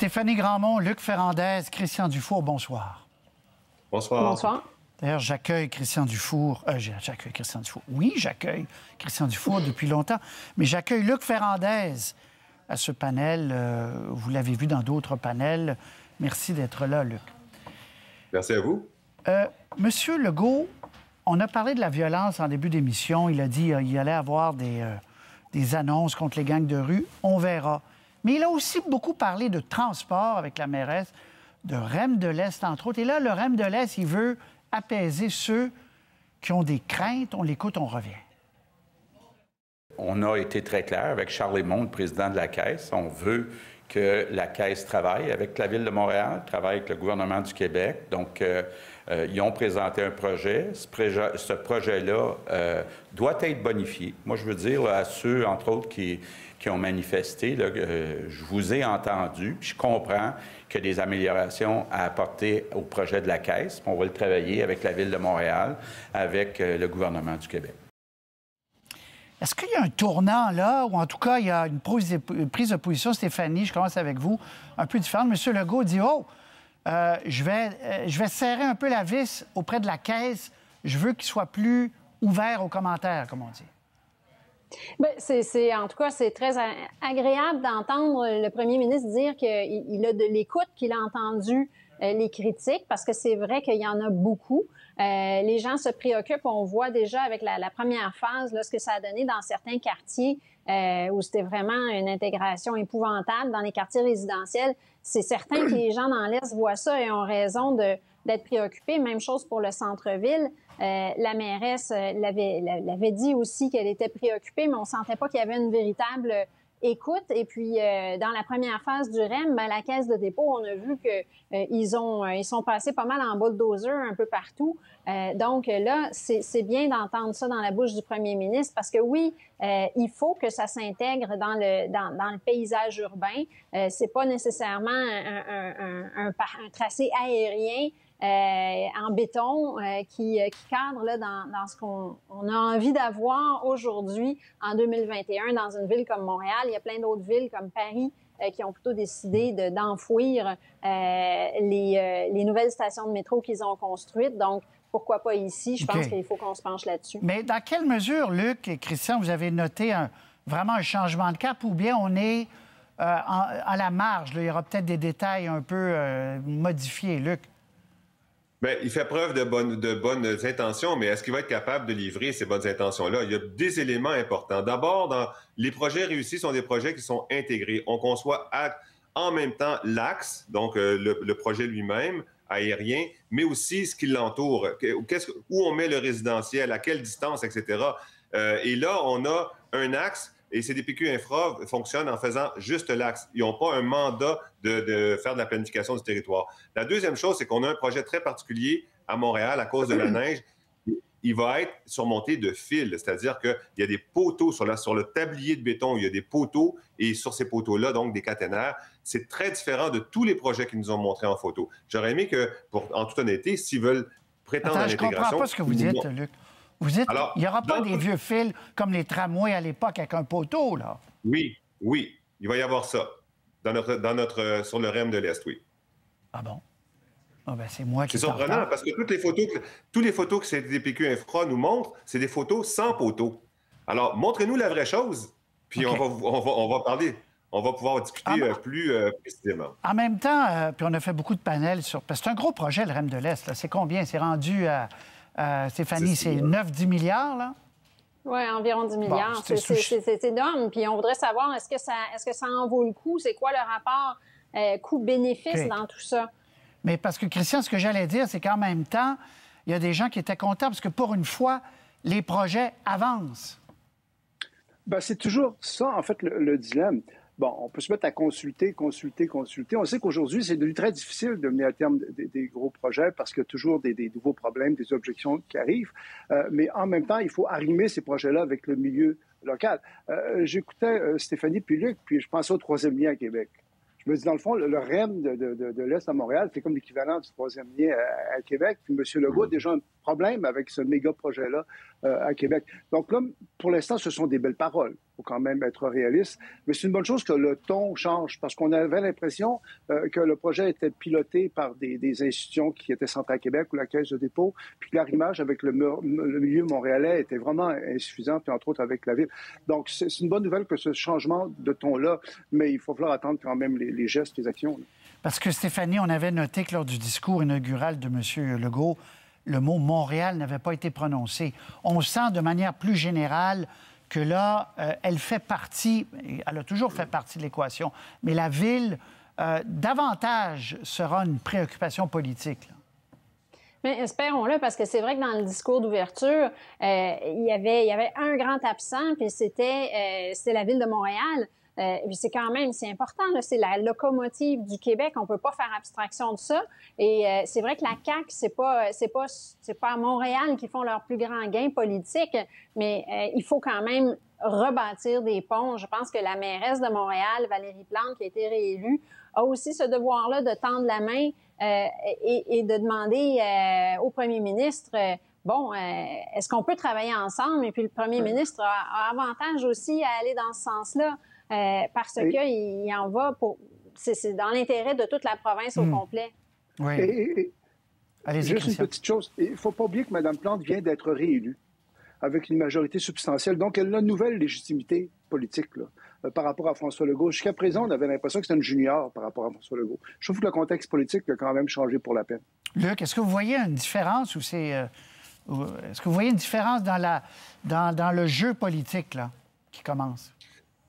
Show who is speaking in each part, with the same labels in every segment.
Speaker 1: Stéphanie Grandmont, Luc Ferrandez, Christian Dufour, bonsoir.
Speaker 2: Bonsoir.
Speaker 3: Bonsoir.
Speaker 1: D'ailleurs, j'accueille Christian Dufour. Euh, j'accueille Christian Dufour. Oui, j'accueille Christian Dufour depuis longtemps, mais j'accueille Luc Ferrandez à ce panel. Euh, vous l'avez vu dans d'autres panels. Merci d'être là, Luc.
Speaker 2: Merci à vous.
Speaker 1: Euh, Monsieur Legault, on a parlé de la violence en début d'émission. Il a dit qu'il allait avoir des, des annonces contre les gangs de rue. On verra. Mais il a aussi beaucoup parlé de transport avec la mairesse, de REM de l'Est, entre autres. Et là, le REM de l'Est, il veut apaiser ceux qui ont des craintes. On l'écoute, on revient.
Speaker 4: On a été très clair avec Charles Monde, président de la Caisse. On veut que la Caisse travaille avec la Ville de Montréal, travaille avec le gouvernement du Québec. Donc, euh, euh, ils ont présenté un projet. Ce, projet-là euh, doit être bonifié. Moi, je veux dire à ceux, entre autres, qui, qui ont manifesté, là, je vous ai entendu, puis je comprends a des améliorations à apporter au projet de la Caisse. On va le travailler avec la Ville de Montréal, avec le gouvernement du Québec.
Speaker 1: Est-ce qu'il y a un tournant là, ou en tout cas, il y a une prise de position, Stéphanie, je commence avec vous, un peu différente. M. Legault dit Oh, euh, je, vais, euh, je vais serrer un peu la vis auprès de la caisse. Je veux qu'il soit plus ouvert aux commentaires, comme on dit.
Speaker 3: Bien, c'est, en tout cas, c'est très agréable d'entendre le premier ministre dire qu'il a de l'écoute, qu'il a entendu euh, les critiques, parce que c'est vrai qu'il y en a beaucoup. Euh, les gens se préoccupent. On voit déjà avec la, première phase ce que ça a donné dans certains quartiers euh, où c'était vraiment une intégration épouvantable dans les quartiers résidentiels. C'est certain que les gens dans l'Est voient ça et ont raison de, d'être préoccupés. Même chose pour le centre-ville. Euh, la mairesse l'avait, l'avait dit aussi qu'elle était préoccupée, mais on sentait pas qu'il y avait une véritable écoute. Et puis, euh, dans la première phase du REM, ben, la caisse de dépôt, on a vu que euh, ils ont, euh, ils sont passés pas mal en bulldozer un peu partout. donc là, c'est bien d'entendre ça dans la bouche du premier ministre parce que oui, il faut que ça s'intègre dans le dans, dans, le paysage urbain. c'est pas nécessairement un, un, un, un tracé aérien. Euh, en béton euh, qui, euh, qui, cadre là, dans, dans ce qu'on on a envie d'avoir aujourd'hui en 2021 dans une ville comme Montréal. Il y a plein d'autres villes comme Paris qui ont plutôt décidé d'enfouir les, les, nouvelles stations de métro qu'ils ont construites. Donc, pourquoi pas ici? Je pense qu'il faut qu'on se penche là-dessus.
Speaker 1: Mais dans quelle mesure, Luc et Christian, vous avez noté un, vraiment un changement de cap ou bien on est à la marge? il y aura peut-être des détails un peu modifiés, Luc.
Speaker 2: Bien, il fait preuve de bonnes, de bonnes intentions, mais est-ce qu'il va être capable de livrer ces bonnes intentions-là? Il y a des éléments importants. D'abord, les projets réussis sont des projets qui sont intégrés. On conçoit en même temps l'axe, donc euh, le, projet lui-même, aérien, mais aussi ce qui l'entoure. Où on met le résidentiel, à quelle distance, etc. Euh, et là, on a un axe et CDPQ Infra fonctionne en faisant juste l'axe. Ils n'ont pas un mandat de, faire de la planification du territoire. La deuxième chose, c'est qu'on a un projet très particulier à Montréal à cause de la neige. Il va être surmonté de fils, c'est-à-dire qu'il y a des poteaux sur, sur le tablier de béton, il y a des poteaux et sur ces poteaux-là, donc des caténaires. C'est très différent de tous les projets qu'ils nous ont montrés en photo. J'aurais aimé que, pour, en toute honnêteté, s'ils veulent prétendre à l'intégration...
Speaker 1: Je ne comprends pas ce que vous dites, Luc. Vous dites, il n'y aura pas des vieux fils comme les tramways à l'époque avec un poteau, là?
Speaker 2: Oui, oui, il va y avoir ça dans notre, dans notre, sur le REM de l'Est, oui.
Speaker 1: Ah bon? Ah ben c'est moi qui
Speaker 2: C'est surprenant parce que toutes les photos, toutes les photos que CDPQ Infra nous montre, c'est des photos sans poteau. Alors, montrez-nous la vraie chose, puis on, va, on, va, parler. On va pouvoir discuter ah, euh, plus euh, précisément.
Speaker 1: En même temps, euh, puis on a fait beaucoup de panels sur. Parce que c'est un gros projet, le REM de l'Est. C'est combien? C'est rendu à. Euh, Stéphanie, c'est 9-10 milliards, là?
Speaker 3: Oui, environ 10 milliards. c'est énorme. Puis on voudrait savoir, est-ce que, ça, est que ça en vaut le coup? C'est quoi le rapport euh, coût-bénéfice dans tout ça?
Speaker 1: Mais parce que, Christian, ce que j'allais dire, c'est qu'en même temps, il y a des gens qui étaient contents parce que pour une fois, les projets avancent.
Speaker 5: Ben, c'est toujours ça, en fait, le dilemme. Bon, on peut se mettre à consulter, consulter, consulter. On sait qu'aujourd'hui, c'est devenu très difficile de mener à terme des, gros projets parce qu'il y a toujours des, nouveaux problèmes, des objections qui arrivent. Euh, mais en même temps, il faut arrimer ces projets-là avec le milieu local. Euh, j'écoutais euh, Stéphanie puis Luc, puis je pensais au troisième lien à Québec. Je me dis, dans le fond, le, REM de, l'Est à Montréal, c'est comme l'équivalent du troisième lien à, Québec. Puis M. Legault a déjà problème avec ce méga projet-là euh, à Québec. Donc là, pour l'instant, ce sont des belles paroles. Il faut quand même être réaliste. Mais c'est une bonne chose que le ton change parce qu'on avait l'impression euh, que le projet était piloté par des, des, institutions qui étaient centrées à Québec ou la Caisse de dépôt, puis l'arrimage avec le, le, milieu montréalais était vraiment insuffisant, puis entre autres avec la ville. Donc c'est une bonne nouvelle que ce changement de ton-là, mais il faut falloir attendre quand même les, les gestes, les actions. Là.
Speaker 1: Parce que Stéphanie, on avait noté que lors du discours inaugural de M. Legault, le mot Montréal n'avait pas été prononcé. On sent de manière plus générale que là, euh, elle fait partie, elle a toujours fait partie de l'équation, mais la ville, euh, davantage sera une préoccupation politique. Là.
Speaker 3: Mais espérons-le, parce que c'est vrai que dans le discours d'ouverture, euh, il, y avait, il y avait un grand absent, puis c'était euh, la ville de Montréal. Euh, c'est quand même, c'est important, c'est la locomotive du Québec. On peut pas faire abstraction de ça. Et euh, c'est vrai que la CAQ, c'est pas, c'est pas, c'est pas à Montréal qu'ils font leur plus grand gain politique, mais euh, il faut quand même rebâtir des ponts. Je pense que la mairesse de Montréal, Valérie Plante, qui a été réélue, a aussi ce devoir-là de tendre la main euh, et, et, de demander euh, au premier ministre bon, est-ce qu'on peut travailler ensemble? Et puis le premier ministre a, a, avantage aussi à aller dans ce sens-là. Euh, parce oui. qu'il en va pour. C'est dans l'intérêt de toute la province au mmh. complet.
Speaker 5: Oui. Et, et, Allez juste Christian. une petite chose. Il ne faut pas oublier que Mme Plante vient d'être réélue avec une majorité substantielle. Donc, elle a une nouvelle légitimité politique là, euh, par rapport à François Legault. Jusqu'à présent, on avait l'impression que c'était une junior par rapport à François Legault. Je trouve que le contexte politique a quand même changé pour la peine.
Speaker 1: Luc, est-ce que vous voyez une différence ou c'est. Euh, est-ce que vous voyez une différence dans, la, dans, dans le jeu politique là, qui commence?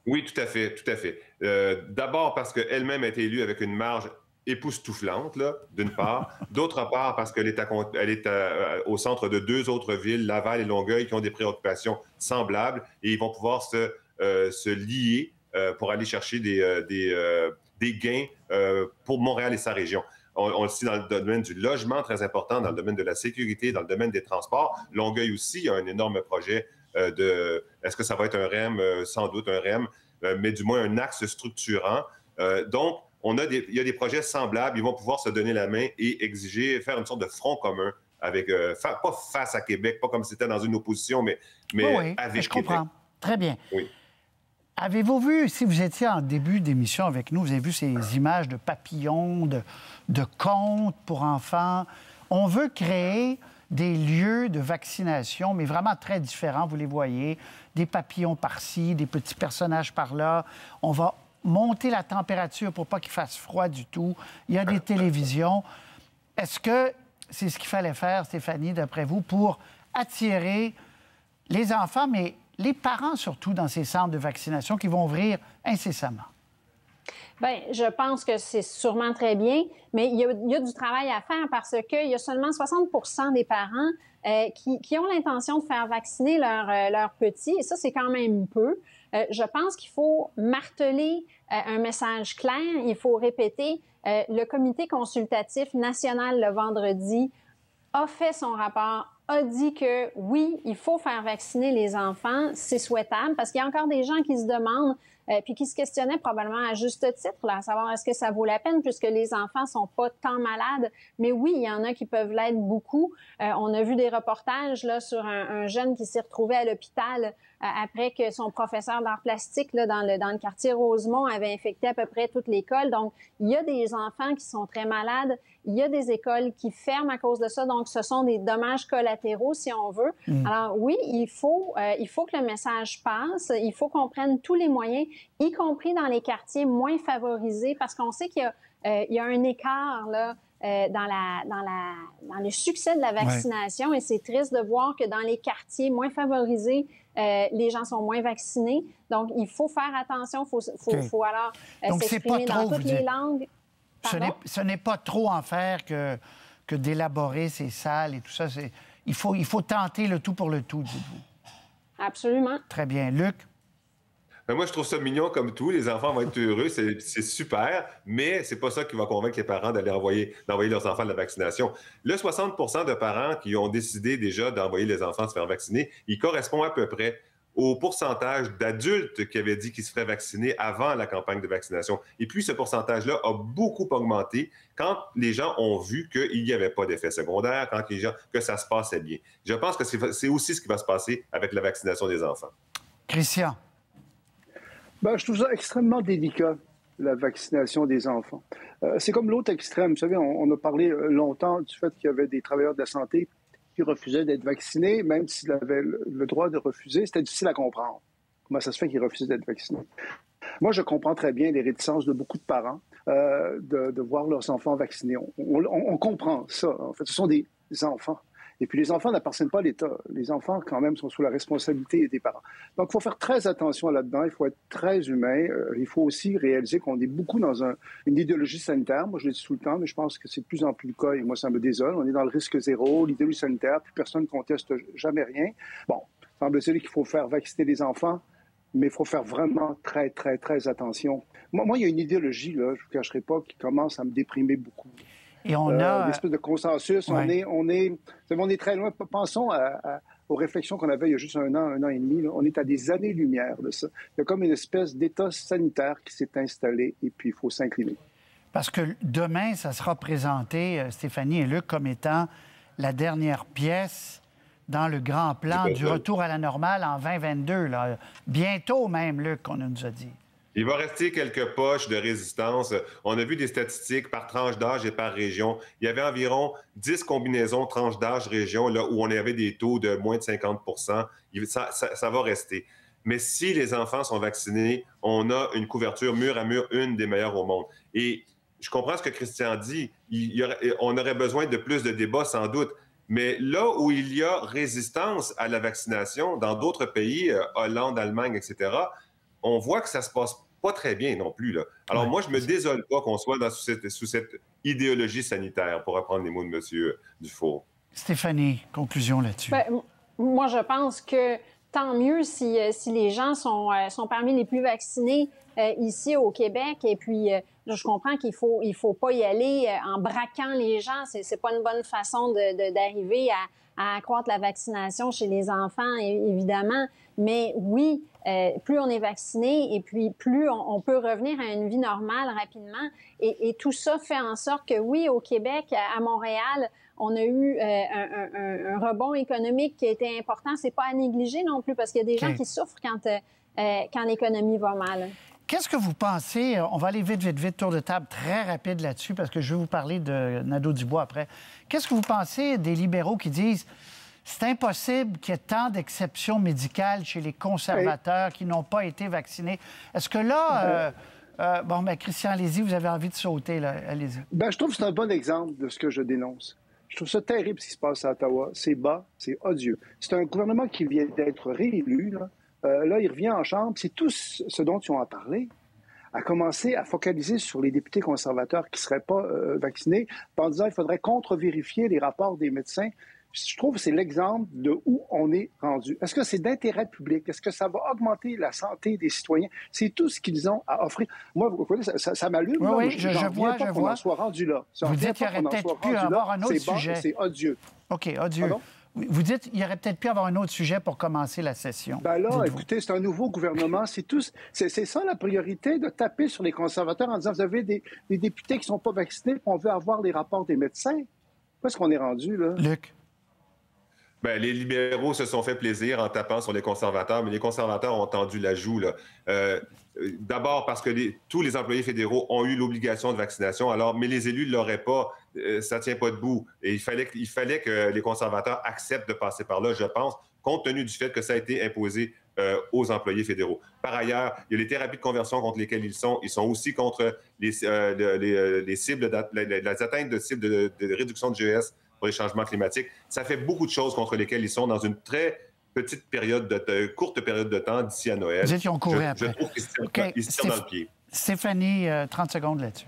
Speaker 2: Oui, tout à fait, tout à fait. Euh, D'abord parce qu'elle-même a été élue avec une marge époustouflante, d'une part. D'autre part, parce qu'elle est, à, elle est à, au centre de deux autres villes, Laval et Longueuil, qui ont des préoccupations semblables et ils vont pouvoir se, euh, se lier euh, pour aller chercher des, euh, des, euh, des gains euh, pour Montréal et sa région. On, on, le sait dans le domaine du logement, très important, dans le domaine de la sécurité, dans le domaine des transports. Longueuil aussi a un énorme projet euh, de est-ce que ça va être un REM, euh, sans doute un REM, euh, mais du moins un axe structurant. donc, on a des, il y a des projets semblables, ils vont pouvoir se donner la main et exiger, faire une sorte de front commun avec, fa pas face à Québec, pas comme si c'était dans une opposition, mais, mais
Speaker 1: oui, oui,
Speaker 2: avec
Speaker 1: je comprends. Très bien.
Speaker 2: Oui.
Speaker 1: Avez-vous vu, si vous étiez en début d'émission avec nous, vous avez vu ces images de papillons, de, de contes pour enfants? On veut créer des lieux de vaccination, mais vraiment très différents, vous les voyez. Des papillons par-ci, des petits personnages par-là. On va monter la température pour pas qu'il fasse froid du tout. Il y a des télévisions. Est-ce que c'est ce qu'il fallait faire, Stéphanie, d'après vous, pour attirer les enfants, mais les parents surtout dans ces centres de vaccination qui vont ouvrir incessamment?
Speaker 3: Bien, je pense que c'est sûrement très bien, mais il y, a, du travail à faire parce qu'il y a seulement 60 des parents euh, qui, ont l'intention de faire vacciner leurs leur euh, petits, et ça, c'est quand même peu. Euh, je pense qu'il faut marteler un message clair, il faut répéter. Le comité consultatif national le vendredi a fait son rapport, a dit que oui, il faut faire vacciner les enfants, c'est souhaitable, parce qu'il y a encore des gens qui se demandent puis qui se questionnaient probablement à juste titre, là, à savoir est-ce que ça vaut la peine puisque les enfants sont pas tant malades? Mais oui, il y en a qui peuvent l'être beaucoup. Euh, on a vu des reportages là sur un, un jeune qui s'est retrouvé à l'hôpital euh, après que son professeur d'art plastique là, dans, le, dans le quartier Rosemont avait infecté à peu près toute l'école. Donc, il y a des enfants qui sont très malades. Il y a des écoles qui ferment à cause de ça. Donc, ce sont des dommages collatéraux, si on veut. Mmh. Alors, oui, il faut, euh, il faut que le message passe. Il faut qu'on prenne tous les moyens, y compris dans les quartiers moins favorisés, parce qu'on sait qu'il y a, euh, il y a un écart, là, euh, dans, la, dans, la, dans le succès de la vaccination. Ouais. Et c'est triste de voir que dans les quartiers moins favorisés, euh, les gens sont moins vaccinés. Donc, il faut faire attention. Il faut, faut, okay. faut, alors s'exprimer dans toutes les langues.
Speaker 1: Ce n'est pas trop en faire que, que d'élaborer ces salles et tout ça. Il faut, il faut tenter le tout pour le tout, dites-vous.
Speaker 3: Absolument.
Speaker 1: Très bien. Luc?
Speaker 2: Ben moi, je trouve ça mignon comme tout. Les enfants vont être heureux, c'est super, mais c'est pas ça qui va convaincre les parents d'aller envoyer, d'envoyer leurs enfants à la vaccination. Le 60% de parents qui ont décidé déjà d'envoyer les enfants se faire vacciner, il correspond à peu près au pourcentage d'adultes qui avaient dit qu'ils se feraient vacciner avant la campagne de vaccination. Et puis, ce pourcentage-là a beaucoup augmenté quand les gens ont vu qu'il n'y avait pas d'effet secondaire, quand les gens, que ça se passait bien. Je pense que c'est aussi ce qui va se passer avec la vaccination des enfants.
Speaker 1: Christian.
Speaker 5: Ben, je trouve ça extrêmement délicat, la vaccination des enfants. Euh, c'est comme l'autre extrême. Vous savez, on, a parlé euh, longtemps du fait qu'il y avait des travailleurs de la santé qui refusaient d'être vaccinés, même s'ils avaient le, droit de refuser. C'était difficile à comprendre. Comment ça se fait qu'ils refusaient d'être vaccinés? Moi, je comprends très bien les réticences de beaucoup de parents euh, de, voir leurs enfants vaccinés. On, on, comprend ça. En fait, ce sont des enfants. Et puis les enfants n'appartiennent pas à l'État. Les enfants, quand même, sont sous la responsabilité des parents. Donc il faut faire très attention là-dedans. Il faut être très humain. Euh, il faut aussi réaliser qu'on est beaucoup dans une idéologie sanitaire. Moi, je le dis tout le temps, mais je pense que c'est de plus en plus le cas. Et moi, ça me désole. On est dans le risque zéro, l'idéologie sanitaire. Plus personne ne conteste jamais rien. Bon, semble-t-il qu'il faut faire vacciner les enfants mais il faut faire vraiment très, très, très attention. Moi, il y a une idéologie, là, je ne vous cacherai pas, qui commence à me déprimer beaucoup.
Speaker 1: Et on a.
Speaker 5: Euh, espèce de consensus. On, est, on, est, on est très loin. Pensons aux réflexions qu'on avait il y a juste un an, un an et demi. On est à des années-lumière de ça. Il y a comme une espèce d'état sanitaire qui s'est installé et puis il faut s'incliner.
Speaker 1: Parce que demain, ça sera présenté, euh, Stéphanie et Luc, comme étant la dernière pièce dans le grand plan du retour à la normale en 2022. Là. Bientôt même, Luc, qu'on nous a dit.
Speaker 2: Il va rester quelques poches de résistance. On a vu des statistiques par tranche d'âge et par région. Il y avait environ 10 combinaisons tranche d'âge région là où on avait des taux de moins de 50 ça, ça, va rester. Mais si les enfants sont vaccinés, on a une couverture mur à mur, une des meilleures au monde. Et je comprends ce que Christian dit. on aurait besoin de plus de débats, sans doute. Mais là où il y a résistance à la vaccination, dans d'autres pays, euh, Hollande, Allemagne, etc., on voit que ça se passe pas très bien non plus. Là. Alors moi, je me désole pas qu'on soit dans, sous, cette, idéologie sanitaire, pour reprendre les mots de M. Dufour.
Speaker 1: Stéphanie, conclusion là-dessus.
Speaker 3: Ben, moi, je pense que tant mieux si, euh, si les gens sont, euh, sont parmi les plus vaccinés euh, ici au Québec. Et puis, je comprends qu'il faut, il faut pas y aller en braquant les gens. C'est, c'est pas une bonne façon de, d'arriver à, à accroître la vaccination chez les enfants, évidemment. Mais oui, euh, plus on est vacciné et puis plus on, peut revenir à une vie normale rapidement. Et, tout ça fait en sorte que oui, au Québec, à, Montréal, on a eu euh, un, rebond économique qui a été important. C'est pas à négliger non plus parce qu'il y a des gens qui souffrent quand, euh, quand l'économie va mal.
Speaker 1: Qu'est-ce que vous pensez? On va aller vite, vite, vite, tour de table très rapide là-dessus parce que je vais vous parler de Nadeau-Dubois après. Qu'est-ce que vous pensez des libéraux qui disent c'est impossible qu'il y ait tant d'exceptions médicales chez les conservateurs qui n'ont pas été vaccinés? Est-ce que là, euh, euh, bon, mais ben, Christian, allez-y, vous avez envie de sauter, là. Allez-y.
Speaker 5: Ben, je trouve que c'est un bon exemple de ce que je dénonce. Je trouve ça terrible ce qui se passe à Ottawa. C'est bas, c'est odieux. C'est un gouvernement qui vient d'être réélu. Là. Euh, là, il revient en Chambre. C'est tout ce dont ils ont à parler à commencer à focaliser sur les députés conservateurs qui ne seraient pas vaccinés, en disant qu'il faudrait contre-vérifier les rapports des médecins je trouve que c'est l'exemple de où on est rendu. Est-ce que c'est d'intérêt public? Est-ce que ça va augmenter la santé des citoyens? C'est tout ce qu'ils ont à offrir. Moi, vous voyez, ça, ça, m'allume.
Speaker 1: Oui, oui, je, je vois, je vois.
Speaker 5: soit rendu là.
Speaker 1: vous dites qu'il aurait peut-être pu avoir un autre sujet.
Speaker 5: C'est odieux.
Speaker 1: OK, odieux. Vous dites qu'il y aurait peut-être pu avoir un autre sujet pour commencer la session.
Speaker 5: Ben là, écoutez, c'est un nouveau gouvernement. C'est c'est ça la priorité, de taper sur les conservateurs en disant, vous avez des, députés qui ne sont pas vaccinés, on veut avoir les rapports des médecins. Où est-ce qu'on est rendu, là?
Speaker 1: Luc?
Speaker 2: Ben, les libéraux se sont fait plaisir en tapant sur les conservateurs, mais les conservateurs ont tendu la joue. Euh, d'abord parce que tous les employés fédéraux ont eu l'obligation de vaccination, alors, mais les élus ne l'auraient pas. Euh, ça ne tient pas debout. Et il fallait, fallait que les conservateurs acceptent de passer par là, je pense, compte tenu du fait que ça a été imposé euh, aux employés fédéraux. Par ailleurs, il y a les thérapies de conversion contre lesquelles ils sont. Ils sont aussi contre les, les, cibles, les, atteintes de cibles de, de réduction de GES pour les changements climatiques. Ça fait beaucoup de choses contre lesquelles ils sont dans une très petite période de, courte période de temps d'ici à Noël.
Speaker 1: Vous étiez couru après.
Speaker 2: Je trouve qu'ils se, dans le pied.
Speaker 1: Stéphanie, 30 euh, secondes là-dessus.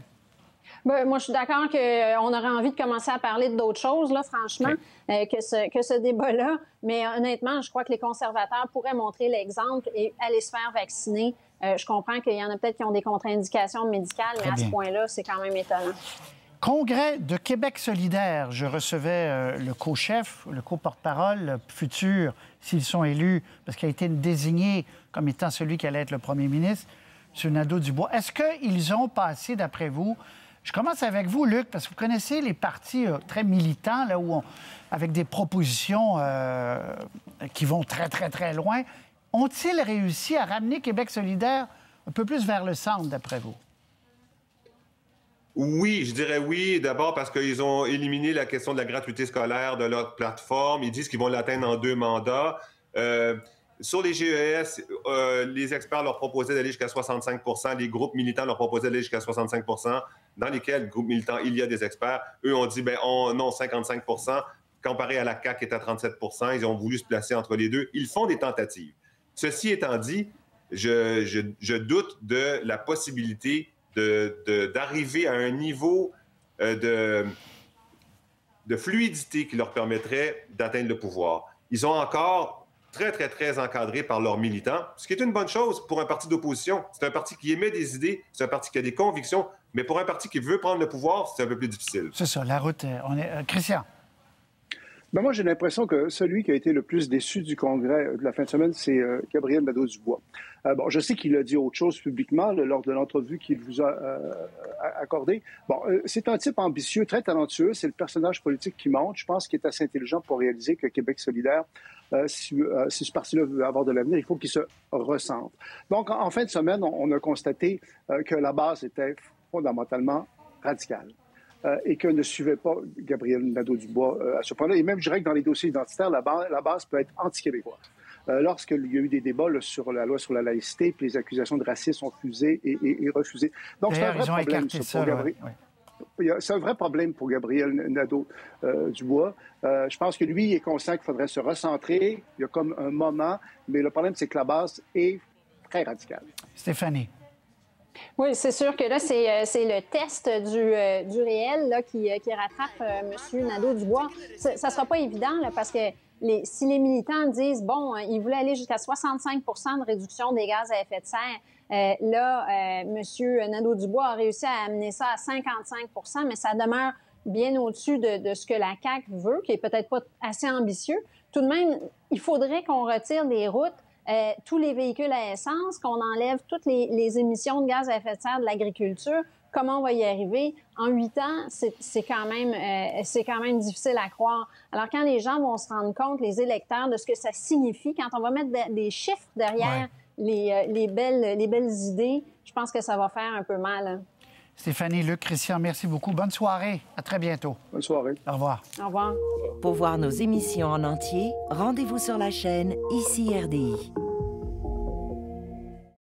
Speaker 3: Ben, moi, je suis d'accord qu'on euh, aurait envie de commencer à parler d'autres choses, là, franchement, euh, que ce, que ce débat-là. Mais honnêtement, je crois que les conservateurs pourraient montrer l'exemple et aller se faire vacciner. je comprends qu'il y en a peut-être qui ont des contre-indications médicales, mais à ce point-là, c'est quand même étonnant.
Speaker 1: Congrès de Québec solidaire. Je recevais euh, le co-chef, le co-porte-parole futur, s'ils sont élus, parce qu'il a été désigné comme étant celui qui allait être le premier ministre, M. Nadeau-Dubois. Est-ce qu'ils ont passé, d'après vous, je commence avec vous, Luc, parce que vous connaissez les partis euh, très militants, là où avec des propositions euh, qui vont très, très, très loin. Ont-ils réussi à ramener Québec solidaire un peu plus vers le centre, d'après vous?
Speaker 2: Oui, je dirais oui. D'abord parce qu'ils ont éliminé la question de la gratuité scolaire de leur plateforme. Ils disent qu'ils vont l'atteindre en deux mandats. Euh, sur les GES, euh, les experts leur proposaient d'aller jusqu'à 65% Les groupes militants leur proposaient d'aller jusqu'à 65% dans lesquels, groupes militants, il y a des experts. Eux ont dit, ben non, 55% comparé à la CAQ qui est à 37% Ils ont voulu se placer entre les deux. Ils font des tentatives. Ceci étant dit, je doute de la possibilité d'arriver à un niveau euh, de, de fluidité qui leur permettrait d'atteindre le pouvoir. Ils sont encore très, très, très encadrés par leurs militants, ce qui est une bonne chose pour un parti d'opposition. C'est un parti qui émet des idées, c'est un parti qui a des convictions, mais pour un parti qui veut prendre le pouvoir, c'est un peu plus difficile.
Speaker 1: C'est ça, la route, on est... Euh, Christian.
Speaker 5: Ben moi, j'ai l'impression que celui qui a été le plus déçu du Congrès de la fin de semaine, c'est euh, Gabriel Nadeau-Dubois. Euh, bon, je sais qu'il a dit autre chose publiquement lors de l'entrevue qu'il vous a euh, accordée. Bon, c'est un type ambitieux, très talentueux. C'est le personnage politique qui monte. Je pense qu'il est assez intelligent pour réaliser que Québec solidaire, si, ce parti-là veut avoir de l'avenir, il faut qu'il se recentre. Donc, en, fin de semaine, on a constaté que la base était fondamentalement radicale. Euh, et que ne suivait pas Gabriel Nadeau-Dubois euh, à ce point-là. Et même, je dirais que dans les dossiers identitaires, la, base, peut être anti-québécoise. Euh, lorsqu'il y a eu des débats sur la loi sur la laïcité, puis les accusations de racisme ont fusé et, refusé. Donc, c'est un vrai problème pour Gabriel. C'est un vrai problème pour Gabriel Nadeau-Dubois. je pense que lui est conscient qu'il faudrait se recentrer. Il y a comme un moment, mais le problème, c'est que la base est très radicale.
Speaker 1: Stéphanie.
Speaker 3: Oui, c'est sûr que là, c'est, euh, le test du, euh, du réel là, qui, euh, qui rattrape M. Nadeau-Dubois. Ça ne sera pas évident là, parce que si les militants disent, bon, ils voulaient aller jusqu'à 65 de réduction des gaz à effet de serre, là, M. Nadeau-Dubois a réussi à amener ça à 55 mais ça demeure bien au-dessus de, de, ce que la CAQ veut, qui est peut-être pas assez ambitieux. Tout de même, il faudrait qu'on retire des routes euh, tous les véhicules à essence, qu'on enlève toutes les, émissions de gaz à effet de serre de l'agriculture. Comment on va y arriver? En huit ans, c'est quand même euh, c'est quand même difficile à croire. Alors quand les gens vont se rendre compte, les électeurs, de ce que ça signifie, quand on va mettre des chiffres derrière les, euh, les, belles les belles idées, je pense que ça va faire un peu mal. Hein.
Speaker 1: Stéphanie, Luc, Christian, merci beaucoup. Bonne soirée. À très bientôt.
Speaker 5: Bonne soirée.
Speaker 1: Au revoir.
Speaker 3: Au revoir.
Speaker 6: Pour voir nos émissions en entier, rendez-vous sur la chaîne ICI RDI.